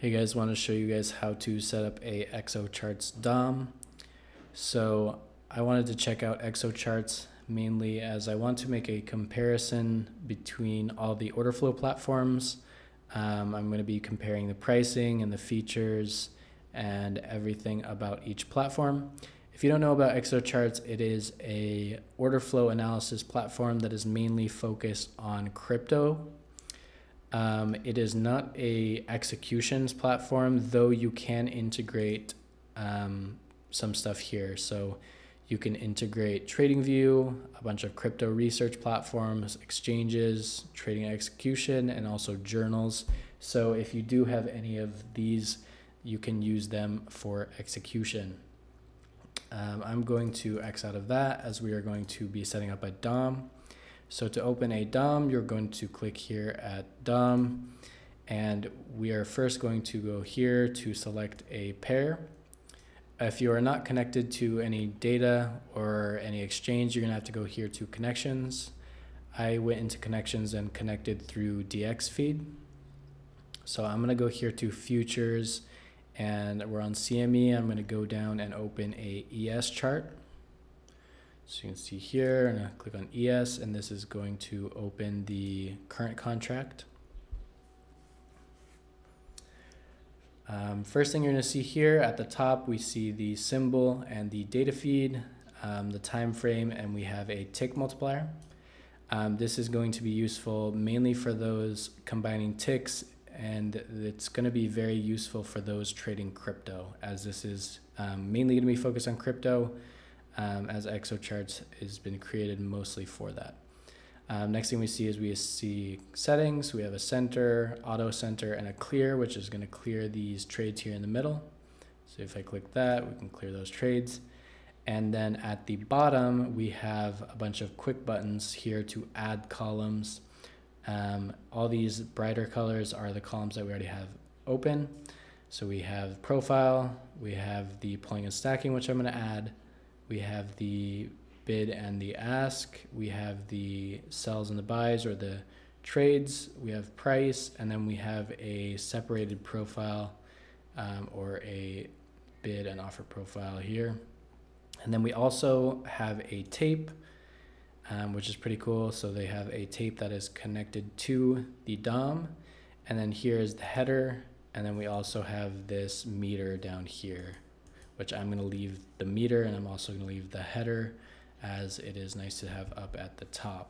Hey guys, want to show you guys how to set up a Exocharts DOM. So I wanted to check out Exocharts mainly as I want to make a comparison between all the order flow platforms. Um, I'm going to be comparing the pricing and the features and everything about each platform. If you don't know about Exocharts, it is a order flow analysis platform that is mainly focused on crypto um, it is not a executions platform, though you can integrate um, some stuff here. So you can integrate TradingView, a bunch of crypto research platforms, exchanges, trading execution, and also journals. So if you do have any of these, you can use them for execution. Um, I'm going to X out of that as we are going to be setting up a DOM. So to open a DOM, you're going to click here at DOM, and we are first going to go here to select a pair. If you are not connected to any data or any exchange, you're gonna have to go here to connections. I went into connections and connected through dxFeed. So I'm gonna go here to futures and we're on CME. I'm gonna go down and open a ES chart. So you can see here, and I click on ES, and this is going to open the current contract. Um, first thing you're going to see here at the top, we see the symbol and the data feed, um, the time frame, and we have a tick multiplier. Um, this is going to be useful mainly for those combining ticks, and it's going to be very useful for those trading crypto, as this is um, mainly going to be focused on crypto um, as Exocharts has been created mostly for that. Um, next thing we see is we see settings. We have a center, auto center, and a clear, which is going to clear these trades here in the middle. So if I click that, we can clear those trades. And then at the bottom, we have a bunch of quick buttons here to add columns. Um, all these brighter colors are the columns that we already have open. So we have profile, we have the pulling and stacking, which I'm going to add, we have the bid and the ask, we have the sells and the buys or the trades, we have price, and then we have a separated profile um, or a bid and offer profile here. And then we also have a tape, um, which is pretty cool. So they have a tape that is connected to the DOM. And then here is the header. And then we also have this meter down here which I'm going to leave the meter and I'm also going to leave the header as it is nice to have up at the top.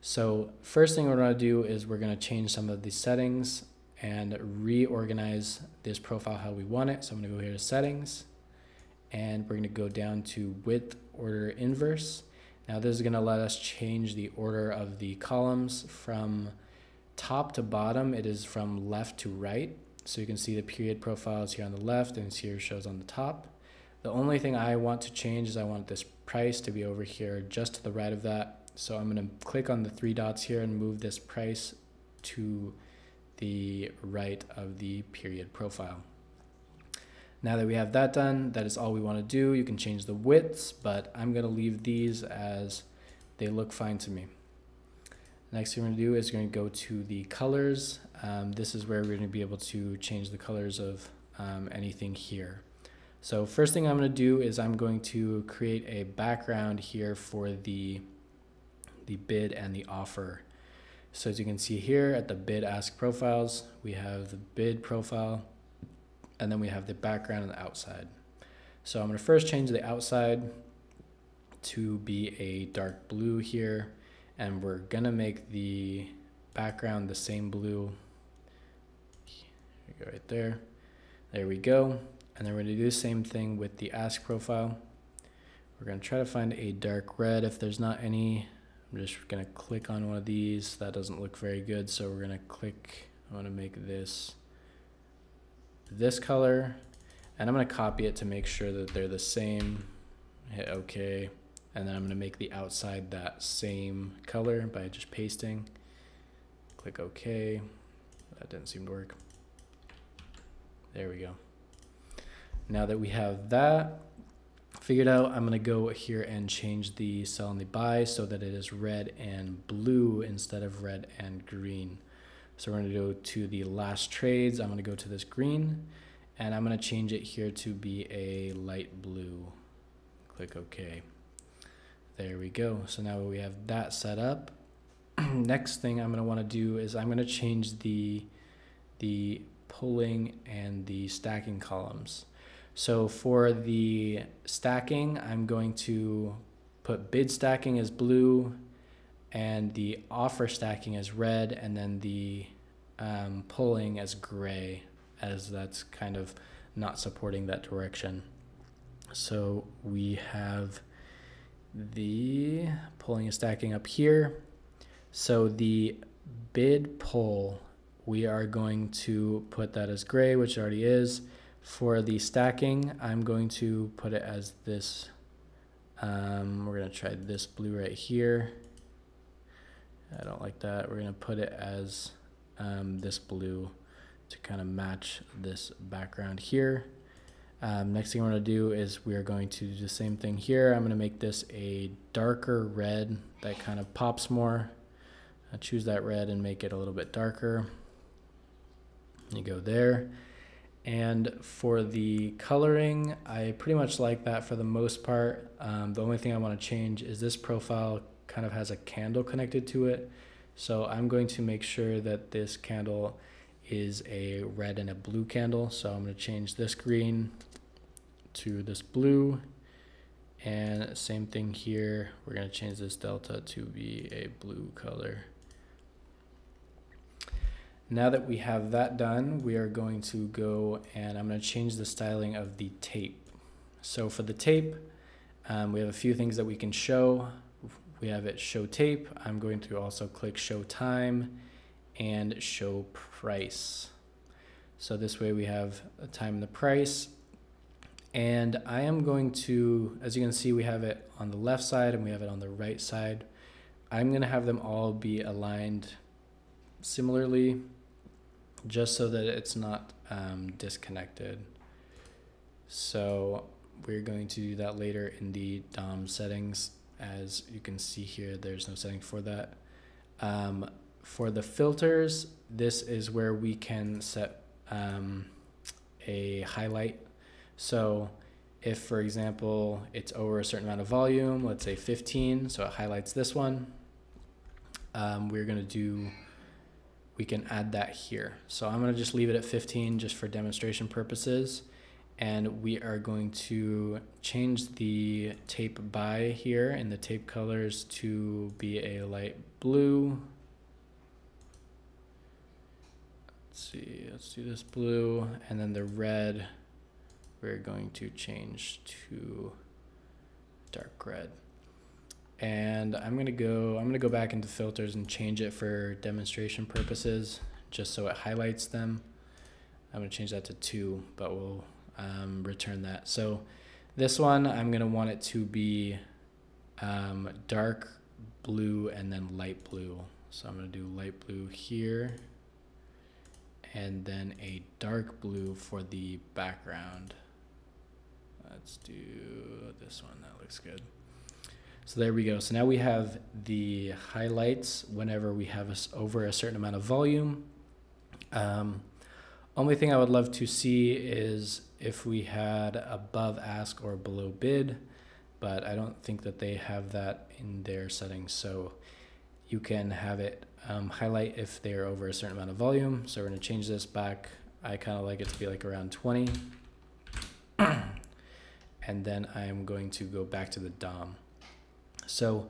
So first thing we're going to do is we're going to change some of the settings and reorganize this profile how we want it. So I'm going to go here to settings and we're going to go down to width order inverse. Now this is going to let us change the order of the columns from top to bottom. It is from left to right. So you can see the period profiles here on the left and here shows on the top. The only thing I want to change is I want this price to be over here just to the right of that. So I'm going to click on the three dots here and move this price to the right of the period profile. Now that we have that done, that is all we want to do. You can change the widths, but I'm going to leave these as they look fine to me. Next thing we're going to do is to go to the colors. Um, this is where we're going to be able to change the colors of um, anything here. So first thing I'm going to do is I'm going to create a background here for the, the bid and the offer. So as you can see here at the bid ask profiles, we have the bid profile and then we have the background on the outside. So I'm going to first change the outside to be a dark blue here and we're gonna make the background the same blue. Go right there. There we go. And then we're gonna do the same thing with the ask profile. We're gonna try to find a dark red if there's not any. I'm just gonna click on one of these. That doesn't look very good so we're gonna click. I want to make this this color. And I'm gonna copy it to make sure that they're the same. Hit OK and then I'm going to make the outside that same color by just pasting. Click OK. That didn't seem to work. There we go. Now that we have that figured out, I'm going to go here and change the sell and the buy so that it is red and blue instead of red and green. So we're gonna go to the last trades. I'm gonna go to this green and I'm gonna change it here to be a light blue. Click OK. There we go. So now we have that set up. Next thing I'm gonna wanna do is I'm gonna change the, the pulling and the stacking columns. So for the stacking, I'm going to put bid stacking as blue and the offer stacking as red and then the um, pulling as gray as that's kind of not supporting that direction. So we have the pulling and stacking up here. So the bid pull, we are going to put that as gray, which already is. For the stacking, I'm going to put it as this. Um, we're going to try this blue right here. I don't like that. We're going to put it as um, this blue to kind of match this background here. Um, next thing we're going to do is we are going to do the same thing here. I'm going to make this a darker red that kind of pops more. I'll choose that red and make it a little bit darker. You go there. And for the coloring, I pretty much like that for the most part. Um, the only thing I want to change is this profile kind of has a candle connected to it. So I'm going to make sure that this candle is a red and a blue candle. So I'm going to change this green to this blue. And same thing here. We're going to change this delta to be a blue color. Now that we have that done, we are going to go and I'm going to change the styling of the tape. So for the tape, um, we have a few things that we can show. We have it show tape. I'm going to also click show time and show price. So this way we have the time and the price. And I am going to, as you can see, we have it on the left side and we have it on the right side. I'm going to have them all be aligned similarly just so that it's not um, disconnected. So we're going to do that later in the DOM settings. As you can see here, there's no setting for that. Um, for the filters, this is where we can set um, a highlight. So if, for example, it's over a certain amount of volume, let's say 15, so it highlights this one, um, we're going to do we can add that here. So I'm going to just leave it at 15 just for demonstration purposes. And we are going to change the tape by here and the tape colors to be a light blue. Let's see, let's do this blue. And then the red, we're going to change to dark red. And I'm gonna go I'm gonna go back into filters and change it for demonstration purposes just so it highlights them. I'm gonna change that to two but we'll um, return that. So this one I'm gonna want it to be um, dark blue and then light blue. So I'm gonna do light blue here and then a dark blue for the background let's do this one that looks good so there we go. So now we have the highlights whenever we have us over a certain amount of volume. Um, only thing I would love to see is if we had above ask or below bid, but I don't think that they have that in their settings. So you can have it um, highlight if they're over a certain amount of volume. So we're gonna change this back. I kind of like it to be like around 20. And then I'm going to go back to the DOM. So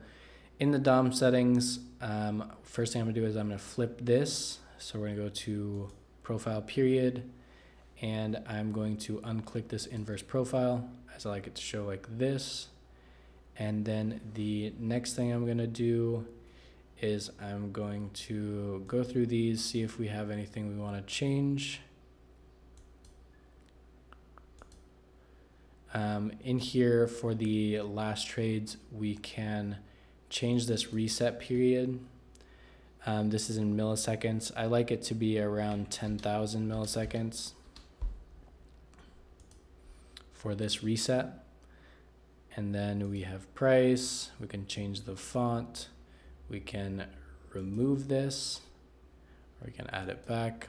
in the DOM settings, um, first thing I'm gonna do is I'm gonna flip this. So we're gonna go to profile period, and I'm going to unclick this inverse profile as I like it to show like this. And then the next thing I'm gonna do is I'm going to go through these, see if we have anything we wanna change. Um, in here for the last trades, we can change this reset period. Um, this is in milliseconds. I like it to be around 10,000 milliseconds for this reset. And then we have price. We can change the font. We can remove this. we can add it back.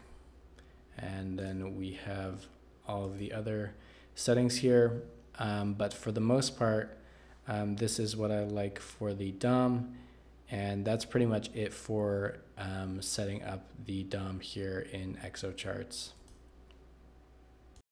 And then we have all of the other settings here. Um, but for the most part, um, this is what I like for the DOM. And that's pretty much it for um, setting up the DOM here in Exocharts.